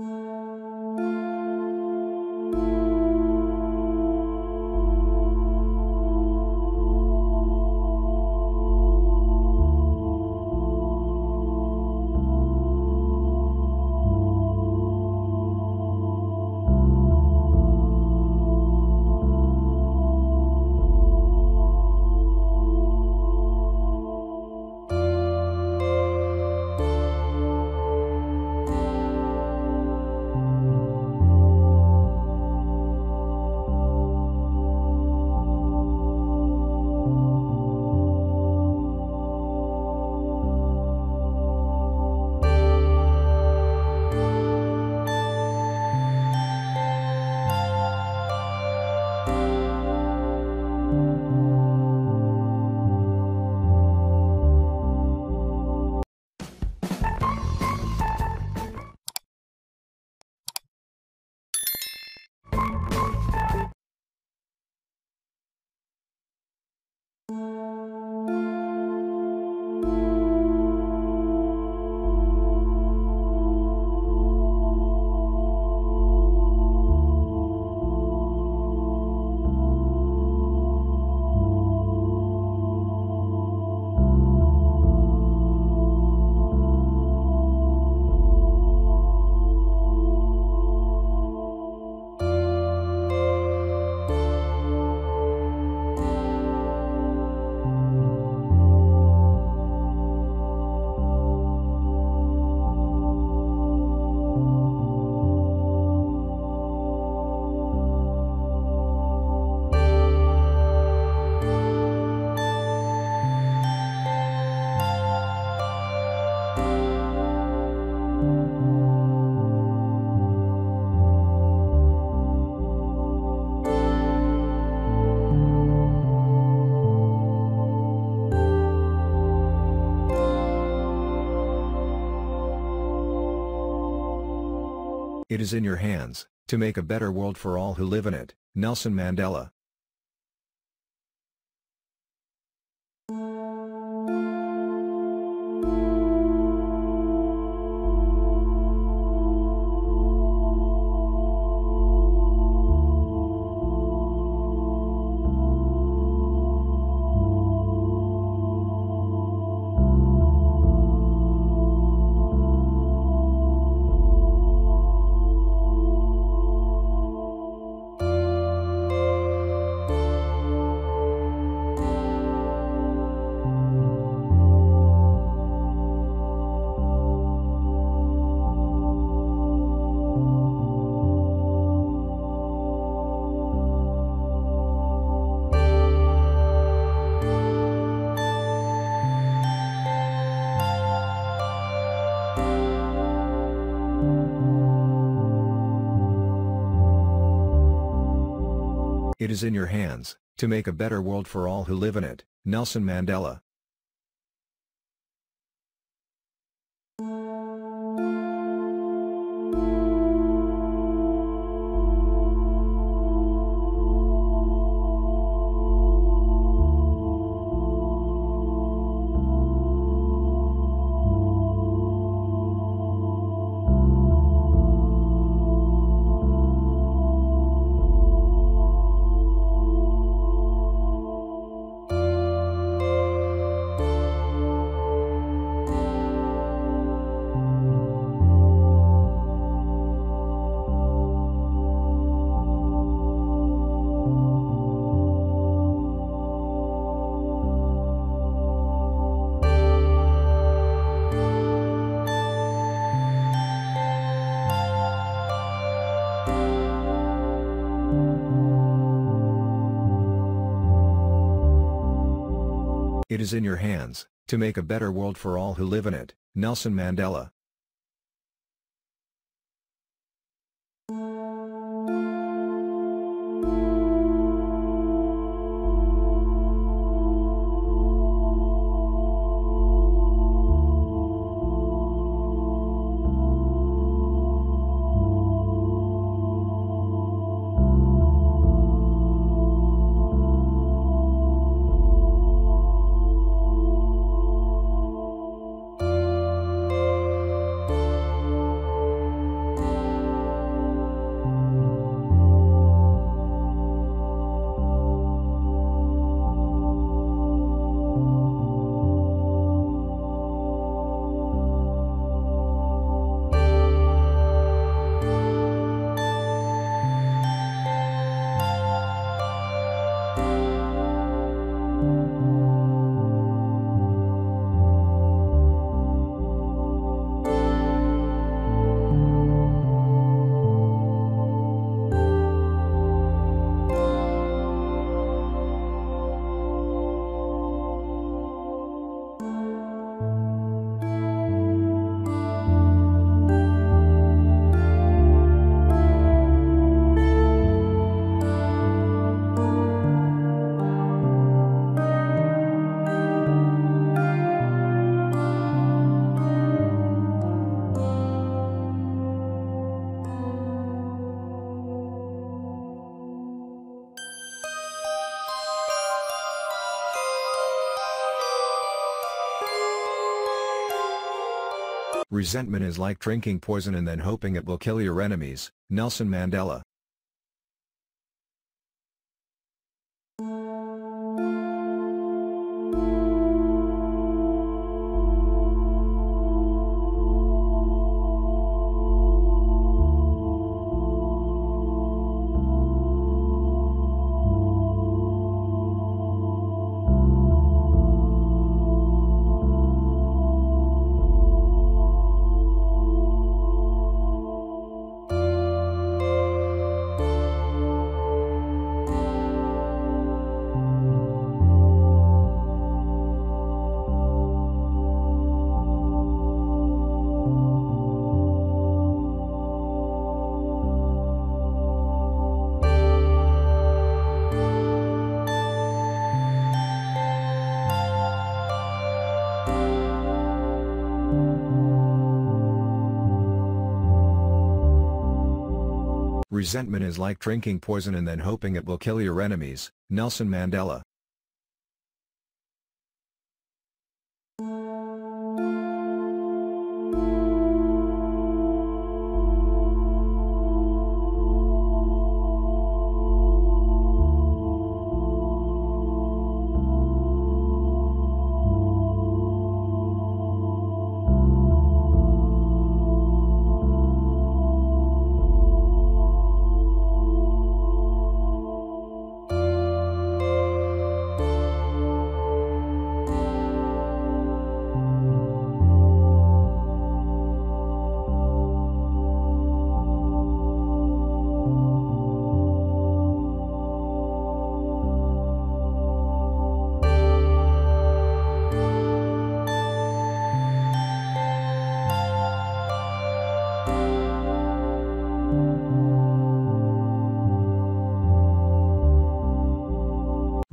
Música It is in your hands, to make a better world for all who live in it, Nelson Mandela. It is in your hands, to make a better world for all who live in it, Nelson Mandela. It is in your hands, to make a better world for all who live in it, Nelson Mandela. Resentment is like drinking poison and then hoping it will kill your enemies. Nelson Mandela Resentment is like drinking poison and then hoping it will kill your enemies. Nelson Mandela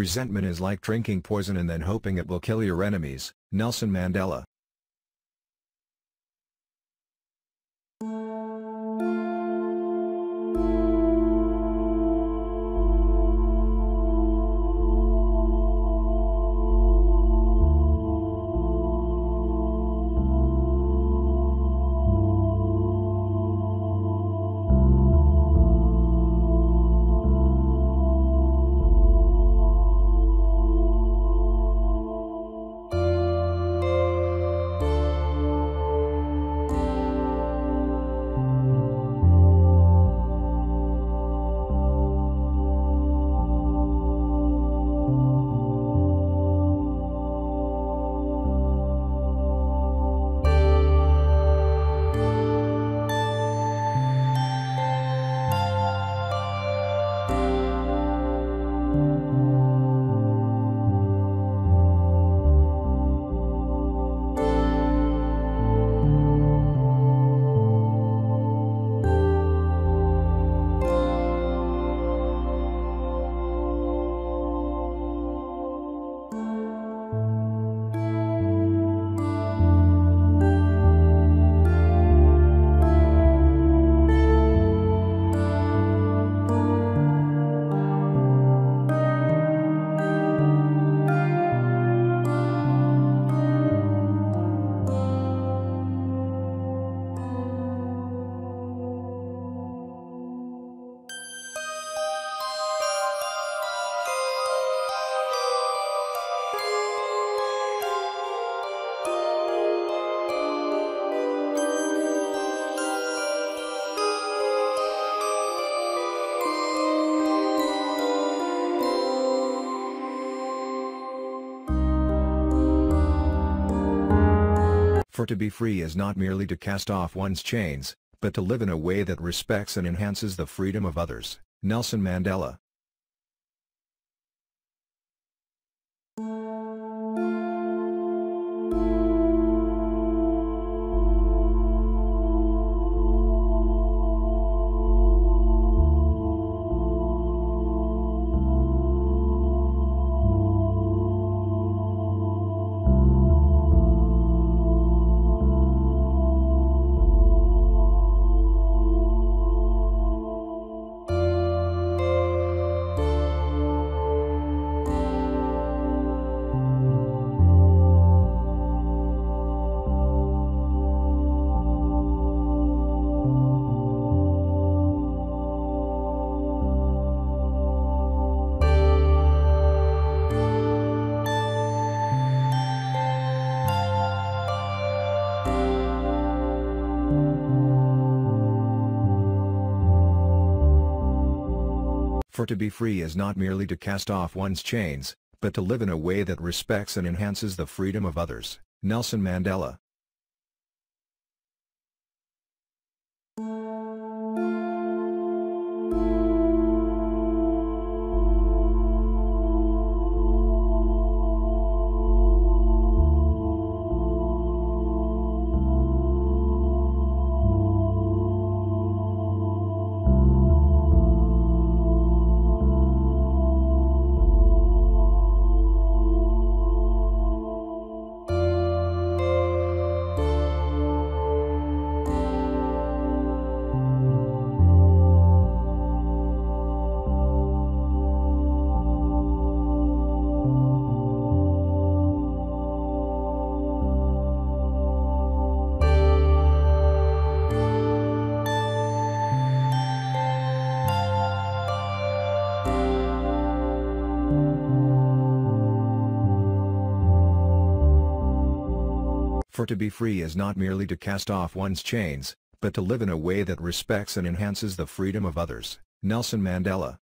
Resentment is like drinking poison and then hoping it will kill your enemies. Nelson Mandela For to be free is not merely to cast off one's chains, but to live in a way that respects and enhances the freedom of others. Nelson Mandela For to be free is not merely to cast off one's chains, but to live in a way that respects and enhances the freedom of others. Nelson Mandela For to be free is not merely to cast off one's chains, but to live in a way that respects and enhances the freedom of others. Nelson Mandela